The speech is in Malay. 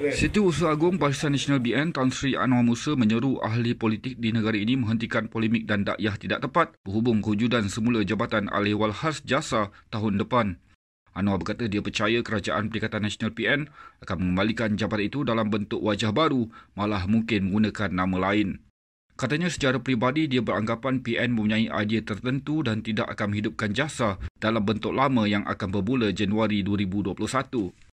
Setiausaha Agung Barisan Nasional BN Tan Sri Anwar Musa menyeru ahli politik di negara ini menghentikan polemik dan dakyah tidak tepat berhubung kewujudan semula Jabatan Ahli Walhas Jasa tahun depan. Anwar berkata dia percaya Kerajaan Perikatan Nasional PN akan mengembalikan jabatan itu dalam bentuk wajah baru malah mungkin menggunakan nama lain. Katanya secara peribadi dia beranggapan PN mempunyai idea tertentu dan tidak akan menghidupkan jasa dalam bentuk lama yang akan bermula Januari 2021.